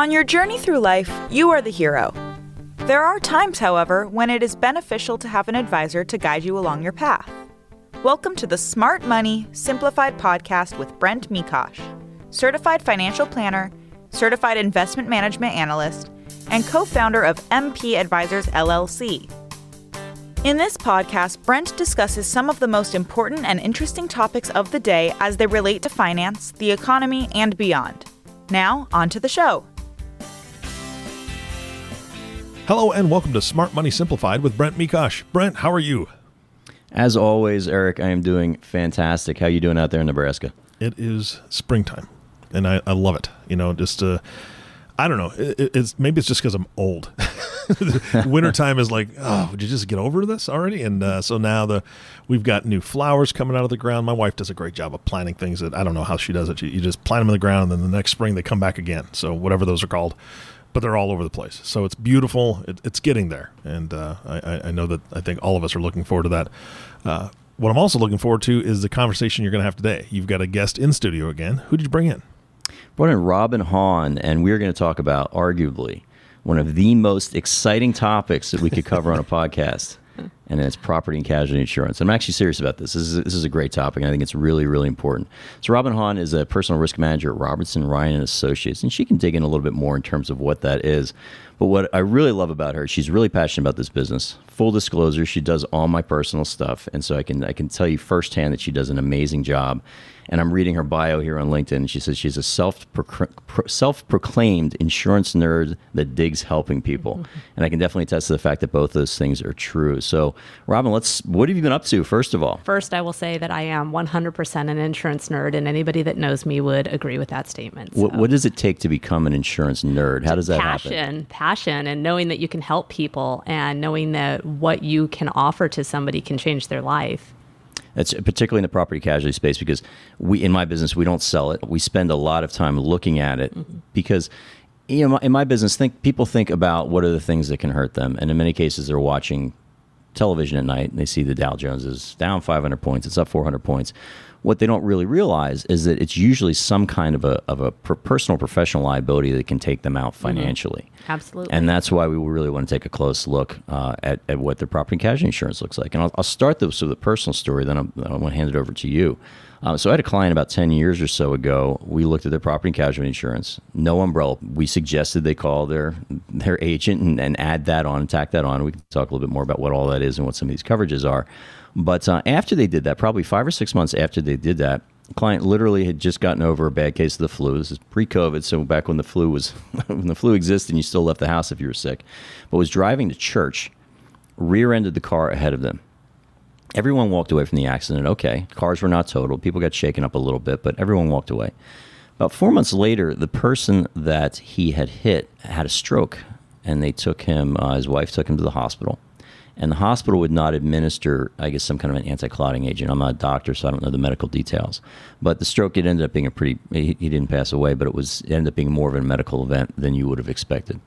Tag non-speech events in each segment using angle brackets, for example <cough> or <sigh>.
On your journey through life, you are the hero. There are times, however, when it is beneficial to have an advisor to guide you along your path. Welcome to the Smart Money Simplified podcast with Brent Mekosh, certified financial planner, certified investment management analyst, and co founder of MP Advisors LLC. In this podcast, Brent discusses some of the most important and interesting topics of the day as they relate to finance, the economy, and beyond. Now, on to the show. Hello and welcome to Smart Money Simplified with Brent Mekosh. Brent, how are you? As always, Eric, I am doing fantastic. How you doing out there in Nebraska? It is springtime, and I, I love it. You know, just uh, I don't know. It, it's maybe it's just because I'm old. <laughs> Wintertime is like, oh, would you just get over this already? And uh, so now the we've got new flowers coming out of the ground. My wife does a great job of planting things that I don't know how she does it. You, you just plant them in the ground, and then the next spring they come back again. So whatever those are called but they're all over the place. So it's beautiful. It, it's getting there, and uh, I, I, know that I think all of us are looking forward to that. Uh, what I'm also looking forward to is the conversation you're going to have today. You've got a guest in studio again. Who did you bring in? Brought in Robyn Haun, and we're going to talk about arguably one of the most exciting topics that we could cover on a <laughs> podcast and then it's property and casualty insurance. I'm actually serious about this. This is, this is a great topic. I think it's really, really important. So Robyn Haun is a personal risk manager at Robertson Ryan and Associates, and she can dig in a little bit more in terms of what that is. But what I really love about her, she's really passionate about this business. Full disclosure, she does all my personal stuff, and so I can I can tell you firsthand that she does an amazing job. And I'm reading her bio here on LinkedIn. And she says she's a self self proclaimed insurance nerd that digs helping people, mm-hmm. and I can definitely attest to the fact that both those things are true. So, Robyn, let's what have you been up to first of all? First, I will say that I am 100% an insurance nerd, and anybody that knows me would agree with that statement. So. What, what, does it take to become an insurance nerd? How does that passion, happen? Passion, passion, and knowing that you can help people, and knowing that what you can offer to somebody can change their life. That's particularly in the property casualty space because we, in my business, we don't sell it. We spend a lot of time looking at it mm-hmm. because you know, in my business, think people think about what are the things that can hurt them, and in many cases, they're watching television at night and they see the Dow Jones is down 500 points, it's up 400 points what they don't really realize is that it's usually some kind of a, of a personal professional liability that can take them out mm-hmm. financially. Mm-hmm. Absolutely. And that's why we really want to take a close look uh, at, at what their property and casualty insurance looks like. And I'll, I'll start this with a personal story, then I'm, I'm going to hand it over to you. Uh, so I had a client about 10 years or so ago. We looked at their property and casualty insurance, no umbrella. We suggested they call their their agent and, and add that on, tack that on. We can talk a little bit more about what all that is and what some of these coverages are. But uh, after they did that, probably five or six months after they did that, client literally had just gotten over a bad case of the flu. This is pre-COVID, so back when the flu was <laughs> when the flu existed, and you still left the house if you were sick. But was driving to church, rear-ended the car ahead of them. Everyone walked away from the accident. Okay, cars were not totaled. People got shaken up a little bit, but everyone walked away. About four months later, the person that he had hit had a stroke, and they took him. Uh, his wife took him to the hospital and the hospital would not administer, I guess, some kind of an anti-clotting agent. I'm not a doctor, so I don't know the medical details. But the stroke, it ended up being a pretty. He, he didn't pass away, but it was it ended up being more of a medical event than you would have expected.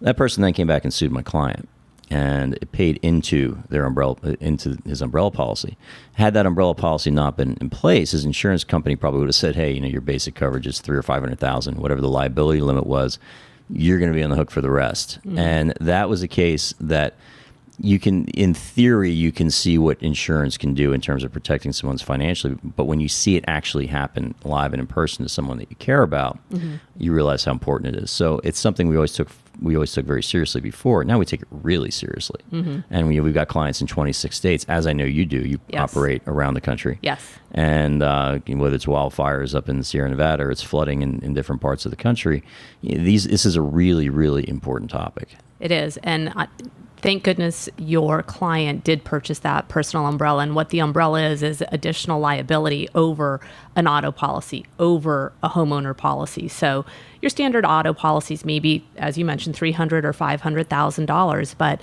That person then came back and sued my client, and it paid into their umbrella into his umbrella policy. Had that umbrella policy not been in place, his insurance company probably would have said, "Hey, you know, your basic coverage is three or five hundred thousand, whatever the liability limit was. You're going to be on the hook for the rest." Mm-hmm. And that was a case that you can in theory you can see what insurance can do in terms of protecting someone's financially but when you see it actually happen live and in person to someone that you care about mm-hmm. you realize how important it is so it's something we always took we always took very seriously before. Now we take it really seriously. Mm-hmm. and we, we've got clients in 26 states as i know you do. You yes. operate around the country. Yes. And uh, whether it's wildfires up in the sierra nevada or it's flooding in, in different parts of the country these this is a really really important topic. It is. And I, thank goodness your client did purchase that personal umbrella. And what the umbrella is, is additional liability over an auto policy, over a homeowner policy. So your standard auto policies maybe, as you mentioned, three hundred or five hundred thousand dollars, but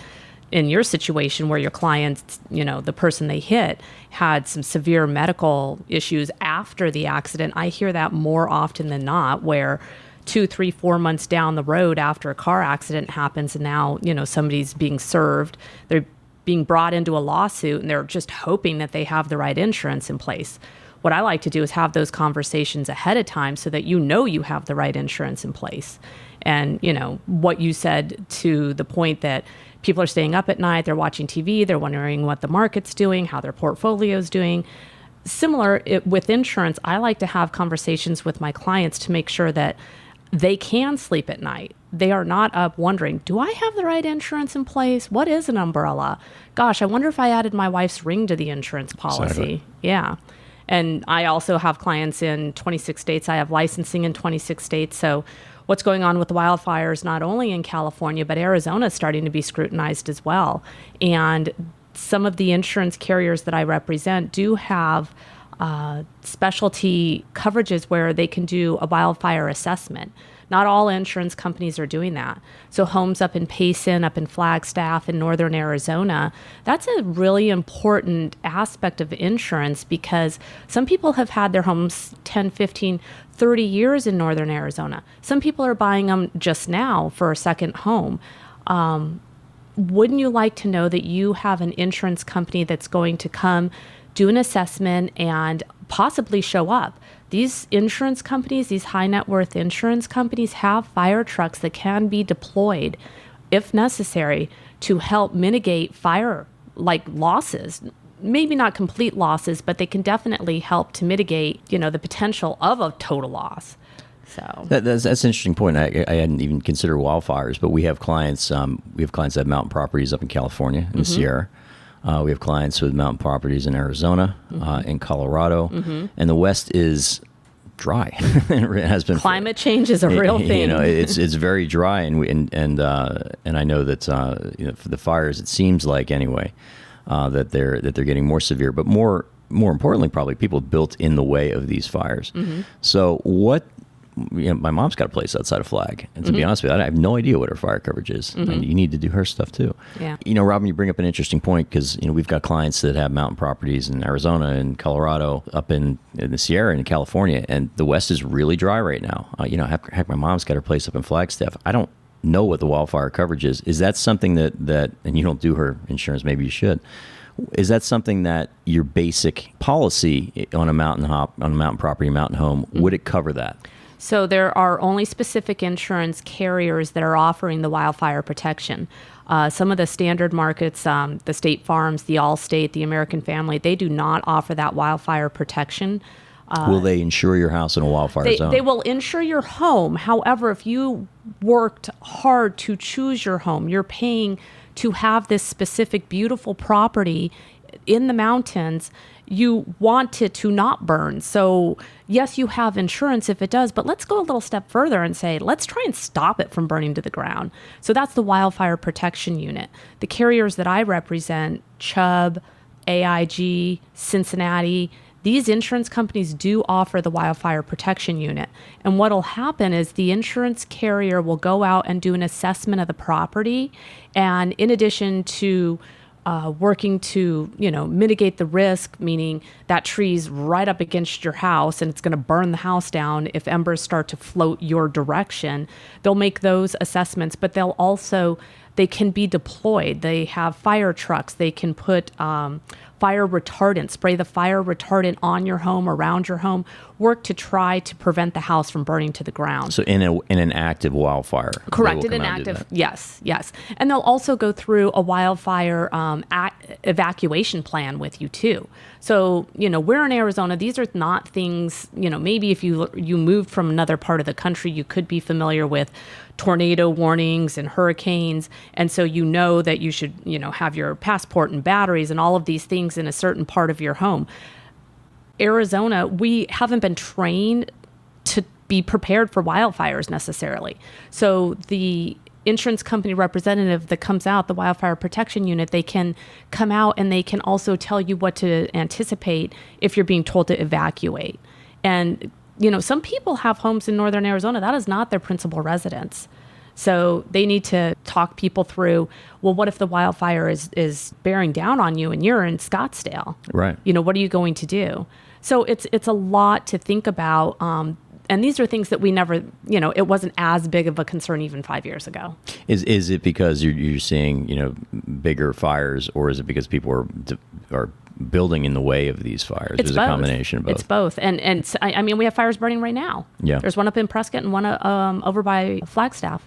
in your situation where your client, you know, the person they hit had some severe medical issues after the accident, I hear that more often than not where two, three, four months down the road after a car accident happens, and now you know somebody's being served. They're being brought into a lawsuit, and they're just hoping that they have the right insurance in place. what I like to do is have those conversations ahead of time so that you know you have the right insurance in place. And, you know, what you said to the point that people are staying up at night, they're watching TV, they're wondering what the market's doing, how their portfolio's doing. Similar it, with insurance, I like to have conversations with my clients to make sure that they can sleep at night. They are not up wondering, do I have the right insurance in place? What is an umbrella? Gosh, I wonder if I added my wife's ring to the insurance policy. Exactly. Yeah. And I also have clients in 26 states. I have licensing in 26 states. So, what's going on with the wildfires, not only in California, but Arizona is starting to be scrutinized as well. And some of the insurance carriers that I represent do have uh, specialty coverages where they can do a wildfire assessment. Not all insurance companies are doing that. So, homes up in Payson, up in Flagstaff, in northern Arizona, that's a really important aspect of insurance because some people have had their homes 10, 15, 30 years in northern Arizona. Some people are buying them just now for a second home. Um, wouldn't you like to know that you have an insurance company that's going to come do an assessment and possibly show up? These insurance companies, these high net worth insurance companies, have fire trucks that can be deployed if necessary to help mitigate fire like losses maybe not complete losses but they can definitely help to mitigate you know the potential of a total loss so That, that's, that's an interesting point. I, I hadn't even considered wildfires, but we have clients. Um, we have clients that have mountain properties up in California in the Sierra. Uh, we have clients with mountain properties in Arizona, uh, in Colorado, and the West is dry. <laughs> it has been climate change is a <laughs> real you thing know, it's it's very dry, and we, and and uh, and I know that uh, you know for the fires, it seems like anyway uh, that they're that they're getting more severe, but more more importantly, probably people built in the way of these fires. Mm-hmm. So what? You know, my mom's got a place outside of Flag, and to Mm-hmm. be honest with you, I have no idea what her fire coverage is. And you need to do her stuff too. Yeah. You know, Robyn, you bring up an interesting point because you know we've got clients that have mountain properties in Arizona and Colorado, up in, in the Sierra in California, and the West is really dry right now. Uh, you know, heck, heck, my mom's got her place up in Flagstaff. I don't know what the wildfire coverage is. Is that something that that and you don't do her insurance? Maybe you should. Is that something that your basic policy on a mountain hop on a mountain property, mountain home, would it cover that? So there are only specific insurance carriers that are offering the wildfire protection. Uh, some of the standard markets, um, the State Farms, the Allstate, the American Family, they do not offer that wildfire protection. Will they insure your house in a wildfire Uh, They, zone? they will insure your home. However, if you worked hard to choose your home, you're paying to have this specific beautiful property in the mountains. You want it to not burn. So, yes, you have insurance if it does, but let's go a little step further and say, let's try and stop it from burning to the ground. So, that's the Wildfire Protection Unit. The carriers that I represent, Chubb, AIG, Cincinnati, these insurance companies do offer the wildfire protection unit. And what will happen is the insurance carrier will go out and do an assessment of the property. And in addition to uh, working to you know mitigate the risk, meaning that tree's right up against your house and it's going to burn the house down if embers start to float your direction. They'll make those assessments, but they'll also they can be deployed. They have fire trucks. They can put um, fire retardant, spray the fire retardant on your home, around your home, work to try to prevent the house from burning to the ground. so in a in an active wildfire, Correct. In an come out and do active, yes, yes. And they'll also go through a wildfire um, ac evacuation plan with you too. So you know, we're in Arizona. These are not things. You know, maybe if you you moved from another part of the country, you could be familiar with tornado warnings and hurricanes, and so you know that you should you know have your passport and batteries and all of these things in a certain part of your home. Arizona, we haven't been trained to be prepared for wildfires necessarily. So the insurance company representative that comes out, the wildfire protection unit, they can come out and they can also tell you what to anticipate if you're being told to evacuate. And you know, some people have homes in northern Arizona that is not their principal residence. So they need to talk people through, well, what if the wildfire is is bearing down on you and you're in Scottsdale? Right. you know what are you going to do so it's it's a lot to think about um, and these are things that we never you know it wasn't as big of a concern even five years ago Is is it because you're, you're seeing you know bigger fires, or is it because people are are building in the way of these fires? It's There's both. a combination of both. It's both, and and I mean we have fires burning right now. Yeah. there's one up in Prescott and one uh, um, over by Flagstaff.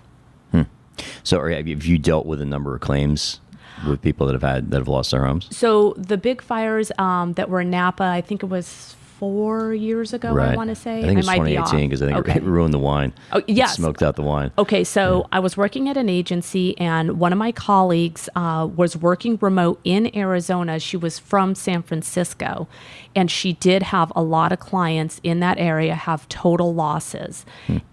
So, are, have you- have you dealt with a number of claims with people that have had that have lost their homes? So the big fires um, that were in Napa, I think it was four years ago. I want to say. I think it's might be 2018 because I think okay. it ruined the wine. Oh, It yes. smoked out the wine. Okay, so I was working at an agency, and one of my colleagues uh, was working remote in Arizona. She was from San Francisco, and she did have a lot of clients in that area have total losses.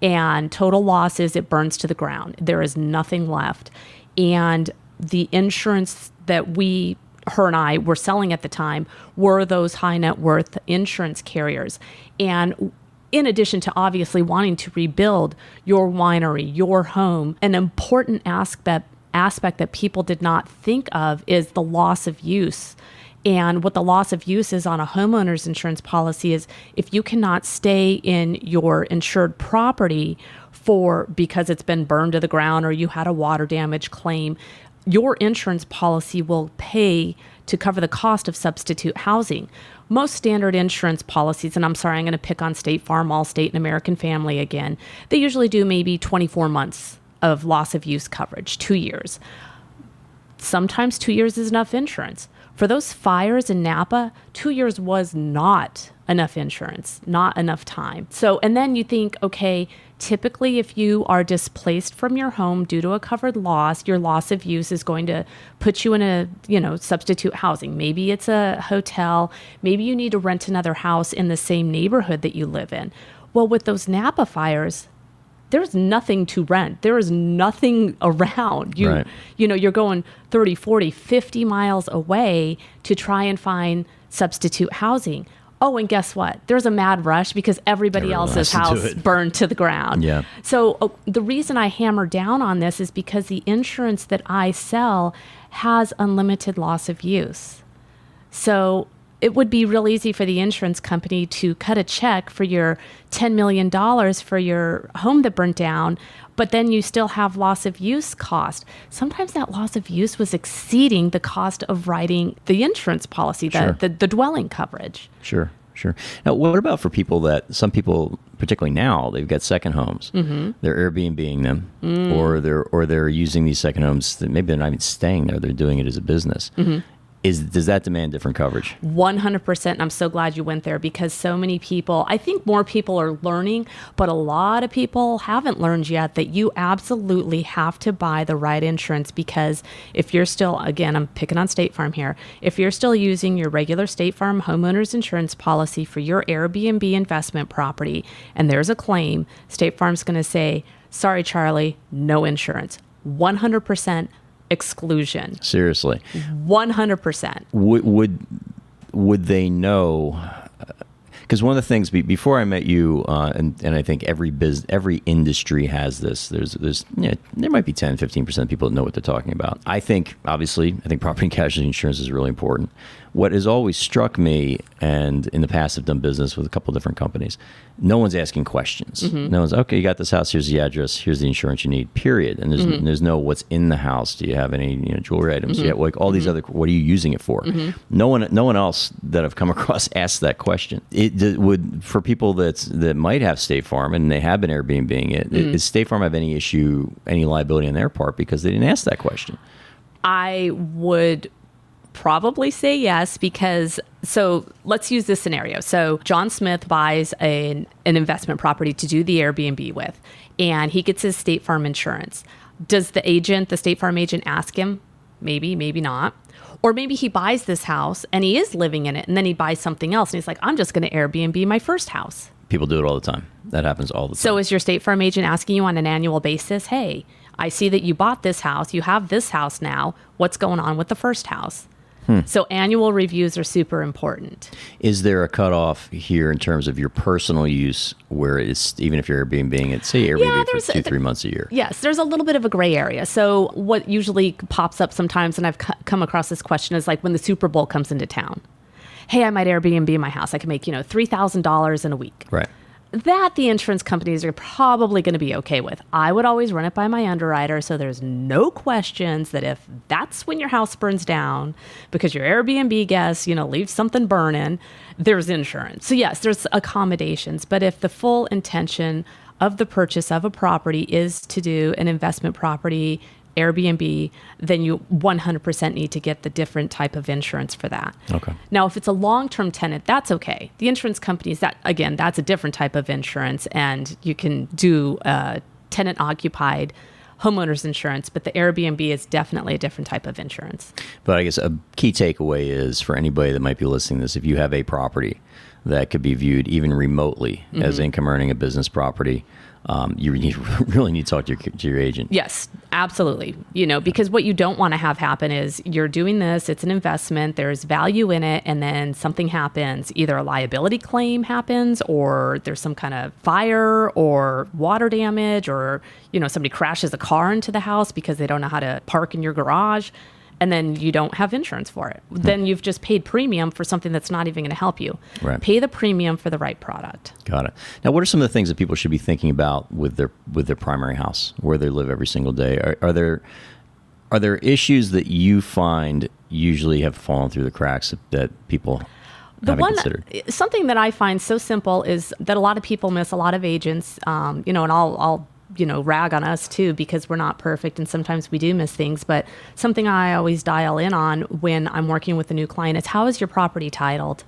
And total losses, it burns to the ground. There is nothing left. And the insurance that we her and I were selling at the time were those high net worth insurance carriers. And in addition to obviously wanting to rebuild your winery, your home, an important aspect aspect that people did not think of is the loss of use. And what the loss of use is on a homeowner's insurance policy is if you cannot stay in your insured property for because it's been burned to the ground or you had a water damage claim, your insurance policy will pay to cover the cost of substitute housing. Most standard insurance policies, and I'm sorry, I'm going to pick on State Farm, Allstate, and American Family again, they usually do maybe 24 months of loss of use coverage, two years. Sometimes two years is enough insurance. For those fires in Napa, two years was not enough insurance, not enough time. So, and then you think, okay, typically if you are displaced from your home due to a covered loss, your loss of use is going to put you in a, you know, substitute housing. Maybe it's a hotel, maybe you need to rent another house in the same neighborhood that you live in. Well, with those Napa fires, there's nothing to rent. There is nothing <laughs> around. You Right. you know, you're going 30, 40, 50 miles away to try and find substitute housing. Oh, and guess what? There's a mad rush because everybody Everyone else's has to house burned to the ground. Yeah. So uh, the reason I hammer down on this is because the insurance that I sell has unlimited loss of use. So it would be real easy for the insurance company to cut a check for your $10 million for your home that burnt down, but then you still have loss of use cost. Sometimes that loss of use was exceeding the cost of writing the insurance policy, the, Sure. the, the dwelling coverage. Sure, sure. Now, what about for people that some people, particularly now, they've got second homes. Mm-hmm. They're Airbnbing them, Mm. or they're or they're using these second homes. That maybe they're not even staying there; they're doing it as a business. Mm-hmm. Is does that demand different coverage? 100% and i'm so glad you went there because so many people i think more people are learning but a lot of people haven't learned yet that you absolutely have to buy the right insurance because if you're still again i'm picking on state farm here if you're still using your regular state farm homeowners insurance policy for your airbnb investment property and there's a claim state farm's going to say sorry charlie no insurance 100% exclusion Seriously, 100% would would would they know? Because one of the things be, before I met you, uh, and and I think every biz, every industry has this. There's there's yeah, there might be 10, 15 percent of people that know what they're talking about. I think obviously, I think property and casualty insurance is really important. What has always struck me, and in the past, I've done business with a couple different companies. No one's asking questions. Mm-hmm. No one's okay. You got this house. Here's the address. Here's the insurance you need. Period. And there's mm-hmm. there's no what's in the house. Do you have any you know jewelry items? Yeah, mm-hmm. like all these other. What are you using it for? No one no one else that I've come <laughs> across asks that question. It would for people that that might have State Farm and they have been Airbnb it. Mm-hmm. Does State Farm have any issue, any liability on their part because they didn't ask that question? I would probably say yes because so let's use this scenario. So John Smith buys an, an investment property to do the Airbnb with, and he gets his State Farm insurance. Does the agent, the State Farm agent, ask him? Maybe, maybe not. Or maybe he buys this house and he is living in it, and then he buys something else, and he's like, I'm just going to Airbnb my first house. People do it all the time. That happens all the time. So is your State Farm agent asking you on an annual basis, hey, I see that you bought this house, you have this house now. What's going on with the first house? Hmm. So annual reviews are super important. Is there a cutoff here in terms of your personal use where it's even if you're Airbnb it, say Airbnb for there's- two, three months a year? Yes, there's a little bit of a gray area. So what usually pops up sometimes, and I've come across this question, is like when the Super Bowl comes into town. Hey, I might Airbnb my house. I can make you know three thousand dollars in a week. Right. That the insurance companies are probably going to be okay with. I would always run it by my underwriter so there's no questions that if that's when your house burns down because your Airbnb guest, you know, leaves something burning, there's insurance. So yes, there's accommodations, but if the full intention of the purchase of a property is to do an investment property Airbnb, then you 100% need to get the different type of insurance for that. Okay. Now, if it's a long-term tenant, that's okay. The insurance companies, that again, that's a different type of insurance, and you can do uh, tenant-occupied homeowners insurance, but the Airbnb is definitely a different type of insurance. But I guess a key takeaway is for anybody that might be listening to this, if you have a property that could be viewed even remotely mm-hmm. as income earning a business property, um, you need, <laughs> really need to talk to your, to your agent. Yes, absolutely. You know, because what you don't want to have happen is you're doing this, it's an investment, there's value in it, and then something happens. Either a liability claim happens, or there's some kind of fire or water damage, or, you know, somebody crashes a car into the house because they don't know how to park in your garage and then you don't have insurance for it. Hmm. Then you've just paid premium for something that's not even going to help you. Right. Pay the premium for the right product. Got it. Now, what are some of the things that people should be thinking about with their with their primary house, where they live every single day? Are, are there are there issues that you find usually have fallen through the cracks that, people the one considered? something that I find so simple is that a lot of people miss. A lot of agents, um, you know, and I'll I'll you know rag on us too because we're not perfect and sometimes we do miss things. But something i always dial in on when i'm working with a new client is how is your property titled?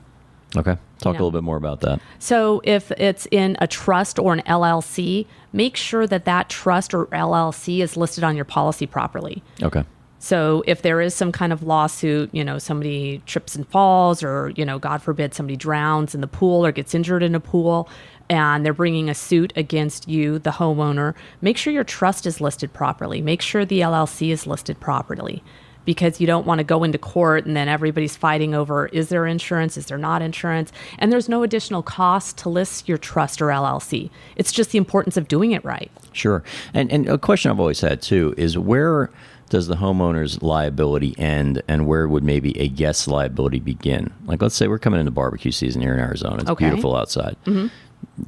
Okay. Talk you know? a little bit more about that. So if it's in a trust or an llc make sure that that trust or llc is listed on your policy properly. Okay. So if there is some kind of lawsuit, you know, somebody trips and falls, or, you know, God forbid somebody drowns in the pool or gets injured in a pool, and they're bringing a suit against you, the homeowner, make sure your trust is listed properly. Make sure the LLC is listed properly because you don't want to go into court and then everybody's fighting over is there insurance, is there not insurance? And there's no additional cost to list your trust or LLC. It's just the importance of doing it right. Sure. And, and a question I've always had too is where does the homeowner's liability end and where would maybe a guest's liability begin? Like, let's say we're coming into barbecue season here in Arizona. It's okay. beautiful outside. Mm-hmm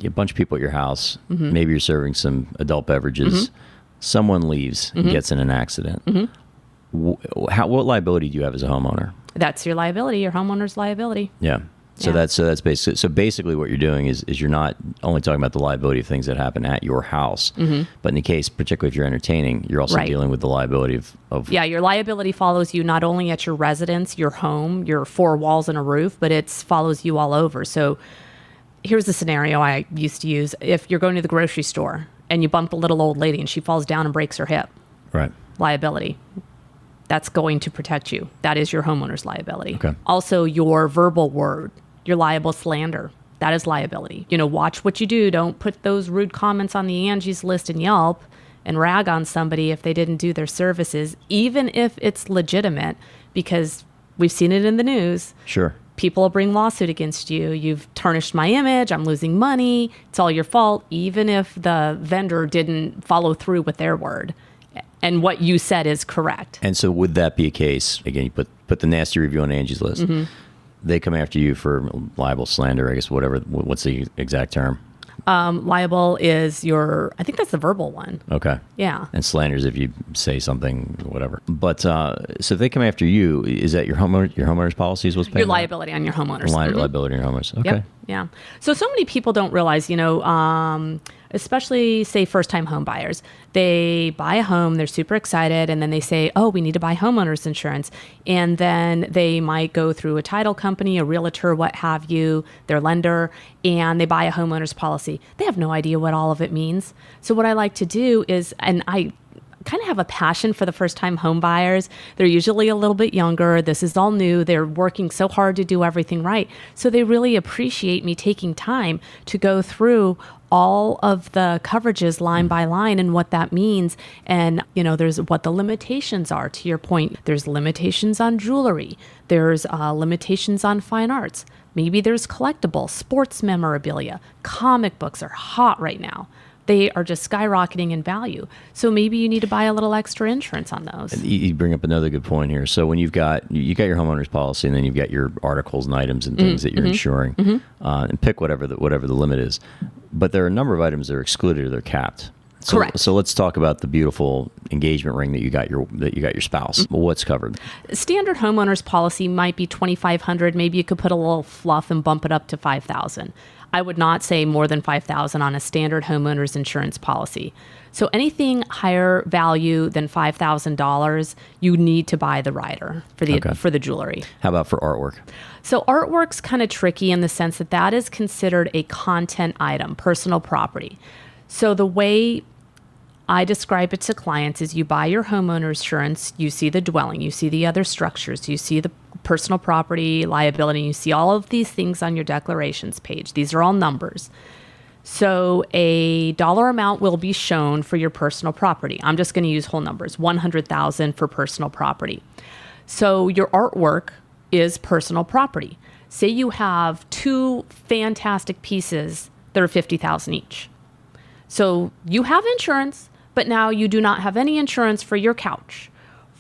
a bunch of people at your house. Mm-hmm. Maybe you're serving some adult beverages. Mm-hmm. Someone leaves and mm-hmm. gets in an accident. Mm-hmm. How, what liability do you have as a homeowner? That's your liability, your homeowner's liability. Yeah. So yeah. that's so that's basically so basically what you're doing is is you're not only talking about the liability of things that happen at your house, mm-hmm. but in the case, particularly if you're entertaining, you're also right. dealing with the liability of, of yeah. Your liability follows you not only at your residence, your home, your four walls and a roof, but it follows you all over. So here's the scenario I used to use. If you're going to the grocery store and you bump a little old lady and she falls down and breaks her hip, right? Liability. That's going to protect you. That is your homeowner's liability. Okay. Also, your verbal word, your liable slander, that is liability. You know, watch what you do. Don't put those rude comments on the Angie's list and Yelp and rag on somebody if they didn't do their services, even if it's legitimate, because we've seen it in the news. Sure people will bring lawsuit against you. You've tarnished my image. I'm losing money. It's all your fault, even if the vendor didn't follow through with their word and what you said is correct. And so, would that be a case? Again, you put put the nasty review on Angie's list. Mm-hmm. They come after you for libel, slander, I guess. Whatever. What's the exact term? Um, liable is your, I think that's the verbal one. Okay. Yeah. And slanders if you say something, whatever. But uh, so if they come after you, is that your homeowner, your homeowner's policies was paying? Your liability on your homeowners. Li- mm-hmm. Liability on your homeowners. Okay. Yep. Yeah. So so many people don't realize, you know, um, especially say first time home buyers. They buy a home, they're super excited, and then they say, Oh, we need to buy homeowners insurance. And then they might go through a title company, a realtor, what have you, their lender, and they buy a homeowner's policy. They have no idea what all of it means. So, what I like to do is, and I kind of have a passion for the first time home buyers. They're usually a little bit younger. This is all new. They're working so hard to do everything right. So they really appreciate me taking time to go through all of the coverages line by line and what that means. And, you know, there's what the limitations are. To your point, there's limitations on jewelry, there's uh, limitations on fine arts. Maybe there's collectible, sports memorabilia. Comic books are hot right now they are just skyrocketing in value. So maybe you need to buy a little extra insurance on those. You you bring up another good point here. So when you've got you got your homeowner's policy, and then you've got your articles and items and things mm, that you're mm-hmm. insuring, mm-hmm. uh, and pick whatever the whatever the limit is. But there are a number of items that are excluded or they're capped. So, Correct. So let's talk about the beautiful engagement ring that you got your that you got your spouse. Mm-hmm. What's covered? standard homeowners policy might be 2500 maybe you could put a little fluff and bump it up to 5000 i would not say more than 5000 on a standard homeowners insurance policy so anything higher value than $5000 you need to buy the rider for the Okay. for the jewelry How about for artwork? so artwork's kind of tricky in the sense that that is considered a content item, personal property. So the way I describe it to clients is you buy your homeowner insurance, you see the dwelling, you see the other structures, you see the personal property liability, you see all of these things on your declarations page. These are all numbers. So a dollar amount will be shown for your personal property. I'm just going to use whole numbers. 100,000 for personal property. So your artwork is personal property. Say you have two fantastic pieces that are 50,000 each. So you have insurance, but now you do not have any insurance for your couch,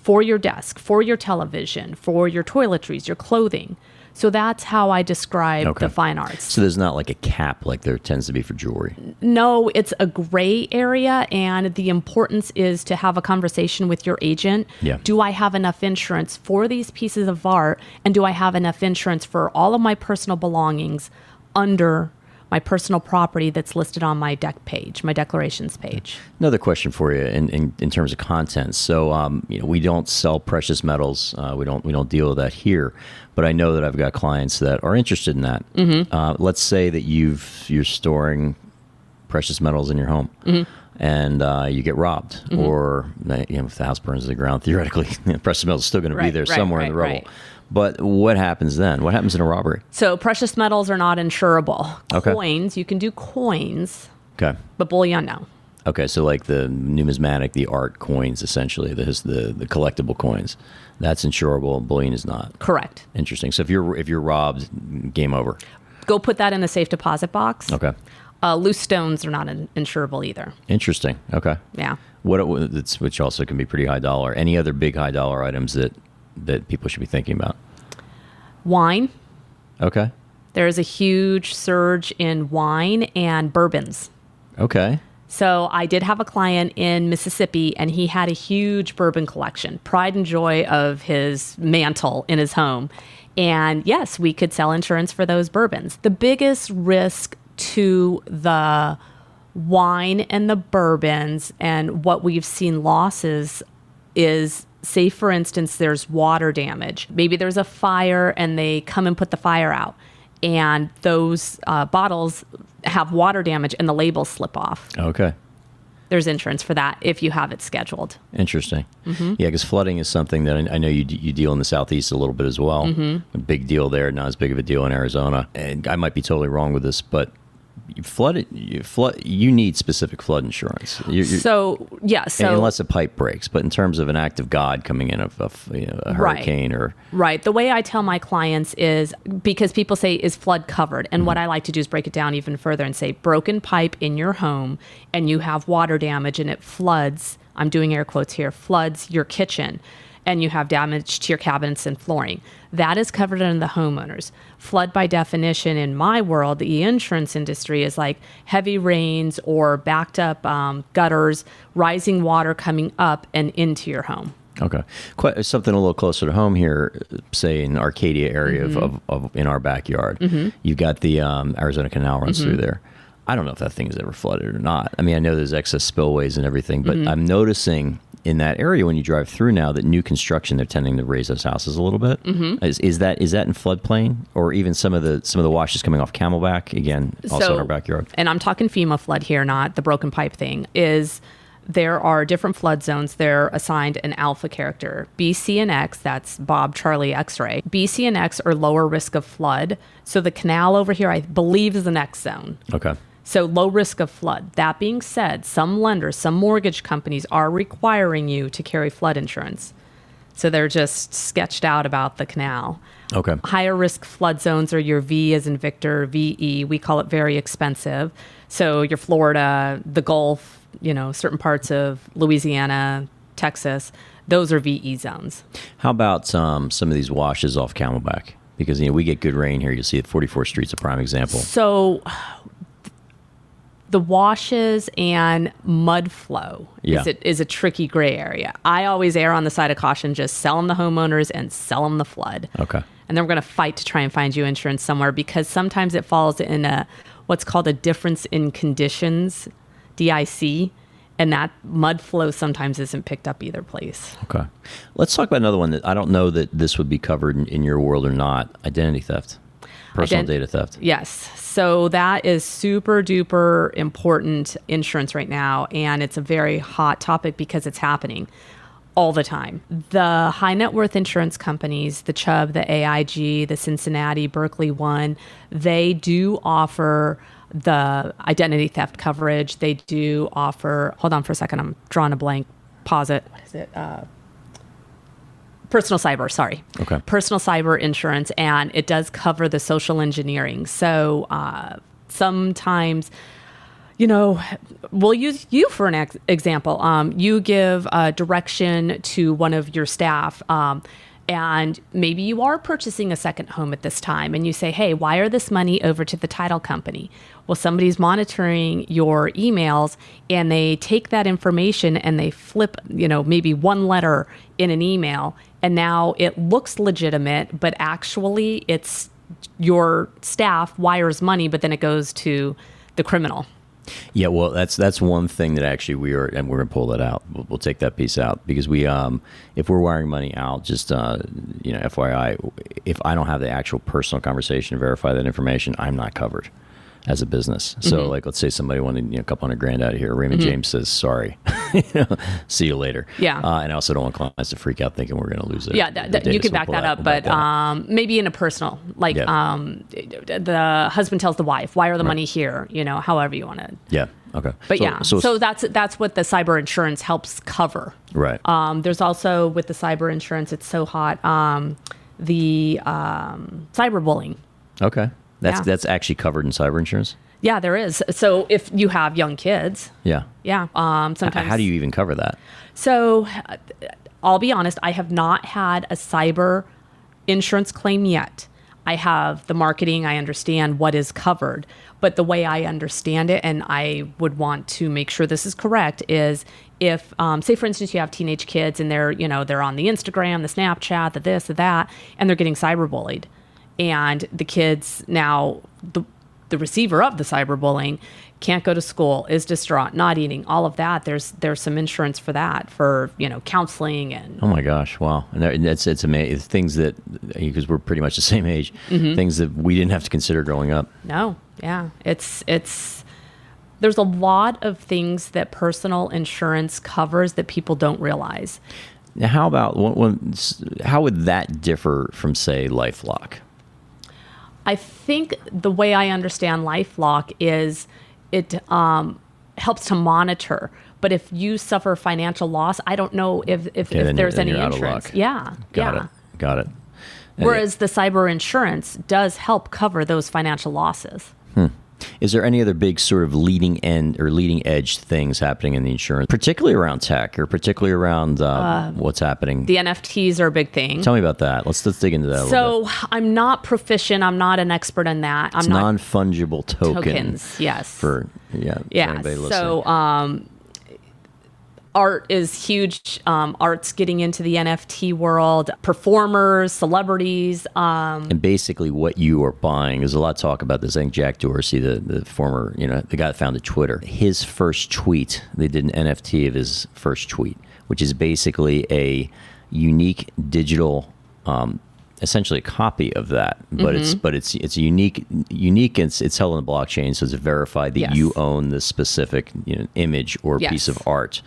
for your desk, for your television, for your toiletries, your clothing. So that's how I describe Okay. the fine arts. So there's not like a cap like there tends to be for jewelry. No, it's a gray area, and the importance is to have a conversation with your agent. Yeah. Do I have enough insurance for these pieces of art, and do I have enough insurance for all of my personal belongings under my personal property that's listed on my deck page, my declarations page? Another question for you in, in, in terms of content. So, um, you know, we don't sell precious metals. Uh, we don't we don't deal with that here. But I know that I've got clients that are interested in that. Mm-hmm. Uh, let's say that you've you're storing precious metals in your home. Mm-hmm. And uh, you get robbed, or uh, you know, if the house burns to the ground, <laughs> theoretically, precious metals is still going to be there right, somewhere in the rubble. right. But what happens then? What happens in a robbery? So precious metals are not insurable. Okay. Coins, you can do coins, Okay, but bullion, no. Okay, so like the numismatic, the art coins, essentially, the the, the collectible coins, that's insurable. Bullion is not. Correct. Interesting. So if you're if you're robbed, game over. Go put that in the safe deposit box. Okay. Uh, loose stones are not in- insurable either. Interesting. Okay. Yeah. What it's, which also can be pretty high dollar. Any other big high dollar items that that people should be thinking about? Wine. Okay. There is a huge surge in wine and bourbons. Okay. So I did have a client in Mississippi and he had a huge bourbon collection, pride and joy of his mantle in his home. And yes, we could sell insurance for those bourbons. The biggest risk to the wine and the bourbons and what we've seen losses is say for instance there's water damage maybe there's a fire and they come and put the fire out and those uh, bottles have water damage and the labels slip off Okay. there's insurance for that if you have it scheduled Interesting. Mm-hmm. Yeah, because flooding is something that I, I know you d- you deal in the southeast a little bit as well. Mm-hmm. A big deal there, not as big of a deal in Arizona. And I might be totally wrong with this, but flood you flood you need specific flood insurance. You, so yeah so unless a pipe breaks, but in terms of an act of God coming in of, of you know, a Right. hurricane or Right. The way I tell my clients is because people say, is flood covered? And what mm-hmm. I like to do is break it down even further and say, broken pipe in your home and you have water damage and it floods, I'm doing air quotes here, floods your kitchen and you have damage to your cabinets and flooring. That is covered under the homeowners. Flood, by definition, in my world, the insurance industry is like heavy rains or backed up um, gutters, rising water coming up and into your home. Okay, Quite, something a little closer to home here, say in Arcadia area Mm-hmm. of, of, of in our backyard. You've got the um, Arizona Canal runs Mm-hmm. through there. I don't know if that thing is ever flooded or not. I mean, I know there's excess spillways and everything, Mm-hmm. but I'm noticing in that area when you drive through now that new construction they're tending to raise those houses a little bit. Mm-hmm. Is, is that is that in floodplain or even some of the some of the washes coming off Camelback again also in our backyard? And I'm talking FEMA flood here, not the broken pipe thing. Is there are different flood zones. They're assigned an alpha character. B, C, and X, that's Bob, Charlie, X ray. B, C, and X are lower risk of flood. So the canal over here, I believe, is the next zone. Okay. So low risk of flood. That being said, some lenders, some mortgage companies are requiring you to carry flood insurance. So they're just sketched out about the canal. Okay. Higher risk flood zones are your V as in Victor, VE. We call it very expensive. So your Florida, the Gulf, you know, certain parts of Louisiana, Texas, those are VE zones. How about um, some of these washes off Camelback? Because you know we get good rain here. You'll see it. 44th Street's a prime example. So the washes and mud flow Yeah. is, a, is a tricky gray area. I always err on the side of caution, just sell them the homeowners and sell them the flood. Okay. And then we're going to fight to try and find you insurance somewhere because sometimes it falls in a what's called a difference in conditions, DIC, and that mud flow sometimes isn't picked up either place. Okay. Let's talk about another one that I don't know that this would be covered in, in your world or not. Identity theft, personal Ident- data theft. Yes. So that is super duper important insurance right now. And it's a very hot topic because it's happening all the time. The high net worth insurance companies, the Chubb, the AIG, the Cincinnati, Berkley One, they do offer the identity theft coverage. They do offer, hold on for a second, I'm drawing a blank. Pause it. What is it? Uh, personal cyber sorry. Okay. personal cyber insurance and it does cover the social engineering. So uh, sometimes you know we'll use you for an ex- example. Um, you give uh, direction to one of your staff um, and maybe you are purchasing a second home at this time and you say hey wire this money over to the title company? Well somebody's monitoring your emails and they take that information and they flip you know maybe one letter in an email and now it looks legitimate but actually it's your staff wires money but then it goes to the criminal Yeah, well, that's that's one thing that actually we are, and we're gonna pull that out. We'll, we'll take that piece out because we, um, if we're wiring money out, just uh, you know, FYI, if I don't have the actual personal conversation to verify that information, I'm not covered as a business. So, Mm-hmm. like, let's say somebody wanted you know, a couple hundred grand out of here. Raymond James says, "Sorry, <laughs> <laughs> see you later." Yeah. uh, and I also don't want clients to freak out thinking we're gonna lose it. yeah that, that- you can back that up but um, maybe in a personal like Yeah. um, the husband tells the wife "Why are the money here you know however you want to yeah, okay, but So- yeah so, so that's that's what the cyber insurance helps cover right, Um, there's also with the cyber insurance, it's so hot. Um, the um, cyberbullying. okay, that's Yeah. that's actually covered in cyber insurance. Yeah, there is. So if you have young kids, Yeah, yeah. Um, sometimes. how do you even cover that? So uh, I'll be honest. I have not had a cyber insurance claim yet. I have the marketing. I understand what is covered, but the way I understand it, and I would want to make sure this is correct, is if, um, say, for instance, you have teenage kids and they're, you know, they're on the Instagram, the Snapchat, the this, the that, and they're getting cyberbullied, and the kids now the the receiver of the cyberbullying can't go to school, is distraught, not eating, all of that. There's there's some insurance for that, for you know counseling and Oh my gosh! Wow, and that's it's amazing things that because we're pretty much the <laughs> same age, Mm-hmm. things that we didn't have to consider growing up. no, yeah, it's it's there's a lot of things that personal insurance covers that people don't realize. Now, how about how would that differ from say LifeLock? I think the way I understand LifeLock is it um, helps to monitor. But if you suffer financial loss, I don't know if if, if there's any you're out of insurance. Yeah, Got yeah. it. Got it. And Whereas the cyber insurance does help cover those financial losses. Is there any other big sort of leading end or leading edge things happening in the insurance, particularly around tech or particularly around uh, what's happening? The NFTs are a big thing. Tell me about that. Let's let's dig into that a little bit. So I'm not proficient. I'm not an expert in that. I'm It's not non fungible token tokens. Yes. for yeah. for yeah. So um, art is huge. Um, art's getting into the NFT world. Performers, celebrities. Um, and basically what you are buying there's a lot of talk about this i think jack dorsey the, the former you know the guy that founded twitter his first tweet they did an nft of his first tweet which is basically a unique digital um, essentially a copy of that but it's Mm-hmm. but it's it's unique unique and it's, it's held on the blockchain so it's verified that Yes. you own this specific you know, image or piece of art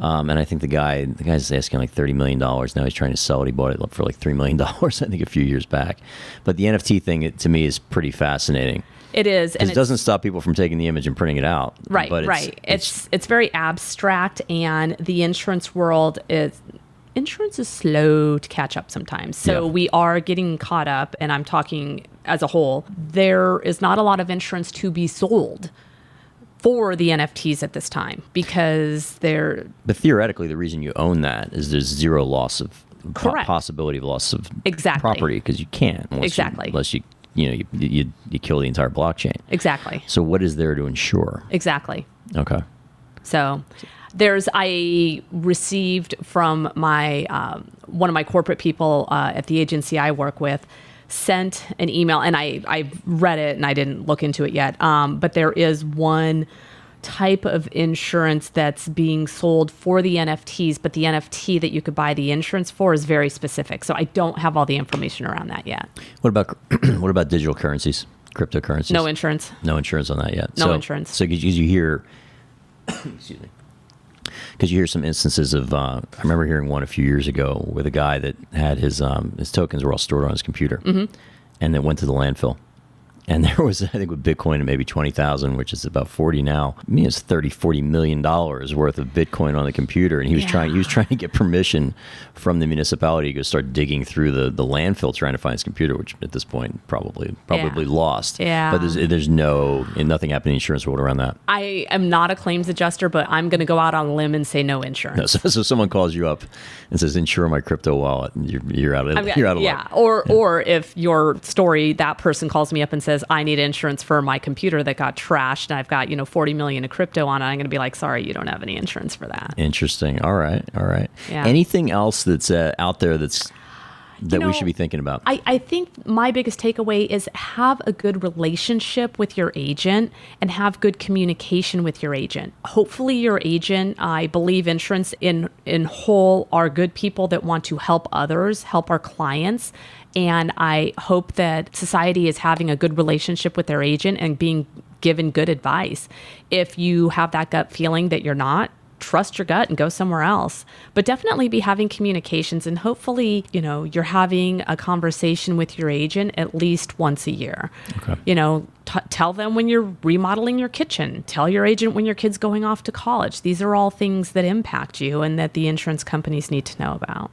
um, and I think the guy, the guy's asking like thirty million dollars. Now he's trying to sell it. He bought it for like three million dollars, <laughs> I think, a few years back. But the NFT thing, it, to me, is pretty fascinating. it is, and It doesn't stop people from taking the image and printing it out. right but right it's, it's very abstract and the insurance world is insurance is slow to catch up sometimes. So Yeah. we are getting caught up, and I'm talking as a whole. There is not a lot of insurance to be sold for the NFTs at this time because they're But theoretically, the reason you own that is there's zero loss of Correct. possibility of loss of Exactly. property because you can't unless Exactly. you, unless you you know you, you you kill the entire blockchain. exactly, So what is there to insure? exactly. Okay. So there's I received from my um, one of my corporate people uh, at the agency I work with sent an email and I I read it and I didn't look into it yet. Um, but there is one type of insurance that's being sold for the NFTs, but the NFT that you could buy the insurance for is very specific. So I don't have all the information around that yet. What about <clears throat> what about digital currencies, cryptocurrencies? No insurance. no insurance on that yet. No So- insurance. So because you hear, <coughs> excuse me, because you hear some instances of. Uh, I remember hearing one a few years ago with a guy that had his um, his tokens were all stored on his computer, Mm-hmm. and then went to the landfill. And <laughs> there was, I think, with Bitcoin, maybe 20,000, which is about 40 now. I mean, it's 30, 40 million dollars worth of Bitcoin on the computer. And he was Yeah. trying, he was trying to get permission from the municipality to start digging through the, the landfill trying to find his computer, which at this point probably, probably Yeah. lost. Yeah. But there's, there's no, and nothing happened in the insurance world around that. I am not a claims adjuster, but I'm going to go out on a limb and say no insurance. No, so, so someone calls you up and says, insure my crypto wallet. And you're, you're out of, you're out of yeah. luck. Or or if your story, that person calls me up and says, I need insurance for my computer that got trashed and I've got, you know, 40 million of crypto on it, I'm gonna be like, sorry, you don't have any insurance for that. Interesting. All right. All right. Yeah. Anything else that's uh, out there that's, that we know, should be thinking about? I, I think my biggest takeaway is have a good relationship with your agent and have good communication with your agent. Hopefully your agent, I believe insurance in in whole are good people that want to help others, help our clients. And I hope that society is having a good relationship with their agent and being given good advice. If you have that gut feeling that you're not, trust your gut and go somewhere else. But definitely be having communications and hopefully, you know, you're having a conversation with your agent at least once a year. Okay. You know, t- tell them when you're remodeling your kitchen. Tell your agent when your kid's going off to college. These are all things that impact you and that the insurance companies need to know about.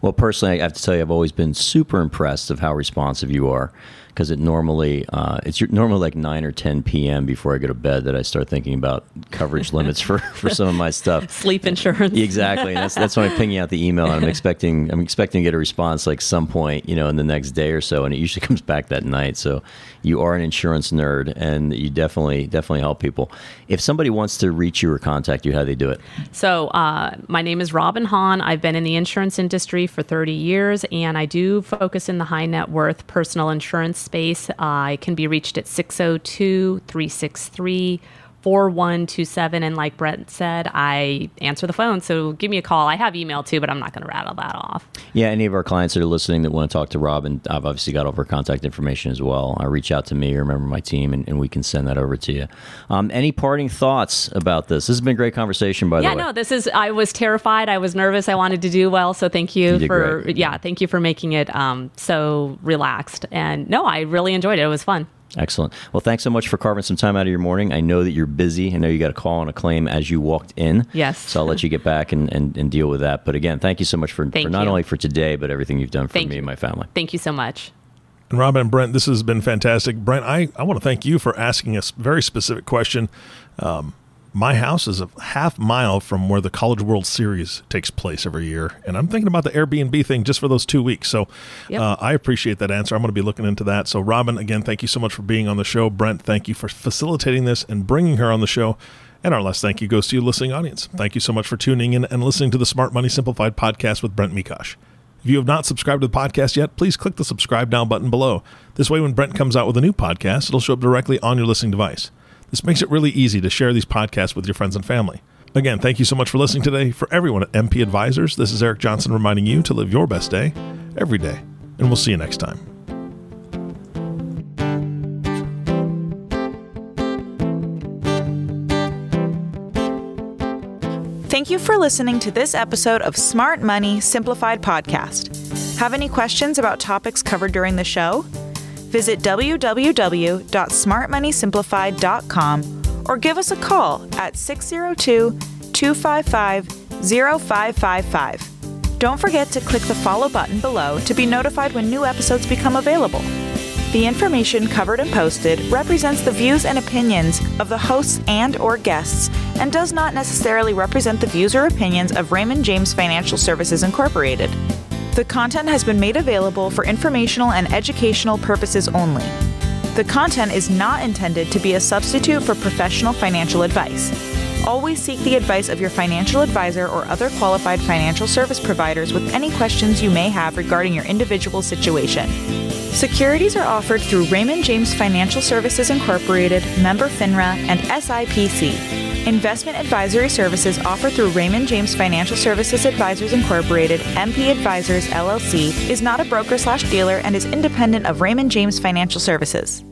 Well, personally, I have to tell you, I've always been super impressed of how responsive you are. Because it normally, uh, it's normally like nine or ten p.m. before I go to bed that I start thinking about coverage <laughs> limits for, for some of my stuff. Sleep insurance. Exactly, and that's that's when I'm pinging out the email, and I'm expecting I'm expecting to get a response like some point, you know, in the next day or so, and it usually <laughs> comes back that night. So, you are an insurance nerd, and you definitely definitely help people. If somebody wants to reach you or contact you, how do they do it? So, uh, my name is Robyn Haun. I've been in the insurance industry for 30 years, and I do focus in the high net worth personal insurance space. I can be reached at 602 363 4127. And like Brent said, I answer the phone. So, give me a call. I have email too, but I'm not going to rattle that off. Yeah, any of our clients that are listening that want to talk to Robyn, I've obviously got all of her contact information as well. Uh, reach out to me or remember my team, and, and we can send that over to you. Um, any parting thoughts about this? This has been a great conversation, by Yeah, the way. Yeah, no, this is, I was terrified. I was nervous. I wanted to do well. So, thank you, You for, great. yeah, thank you for making it um, so relaxed. And no, I really enjoyed it. It was fun. Excellent. Well, thanks so much for carving some time out of your morning. I know that you're busy. I know you got a call and a claim as you walked in. Yes. So I'll let you get back and, and, and deal with that. But again, thank you so much for, for not you. only for today, but everything you've done for Thank me you. and my family. Thank you so much. And Robyn and Brent, this has been fantastic. Brent, I, I want to thank you for asking a s- very specific question. Um, my house is a half mile from where the College World Series takes place every year, and I'm thinking about the Airbnb thing just for those two weeks. So Yep. uh, I appreciate that answer. I'm going to be looking into that. So, Robyn, again, thank you so much for being on the show. Brent, thank you for facilitating this and bringing her on the show. And our last thank you goes to you, listening audience. Thank you so much for tuning in and listening to the Smart Money Simplified podcast with Brent Mekosh. If you have not subscribed to the podcast yet, please click the subscribe now button below. This way, when Brent comes out with a new podcast, it'll show up directly on your listening device. This makes it really easy to share these podcasts with your friends and family. Again, thank you so much for listening today. For everyone at MP Advisors, this is Eric Johnson reminding you to live your best day every day. And we'll see you next time. Thank you for listening to this episode of Smart Money Simplified Podcast. Have any questions about topics covered during the show? Visit www.smartmoneysimplified.com or give us a call at 602 255 0555. Don't forget to click the follow button below to be notified when new episodes become available. The information covered and posted represents the views and opinions of the hosts and or guests and does not necessarily represent the views or opinions of Raymond James Financial Services Incorporated. The content has been made available for informational and educational purposes only. The content is not intended to be a substitute for professional financial advice. Always seek the advice of your financial advisor or other qualified financial service providers with any questions you may have regarding your individual situation. Securities are offered through Raymond James Financial Services Incorporated, member FINRA, and SIPC. Investment advisory services offered through Raymond James Financial Services Advisors Incorporated, MP Advisors LLC, is not a broker slash dealer and is independent of Raymond James Financial Services.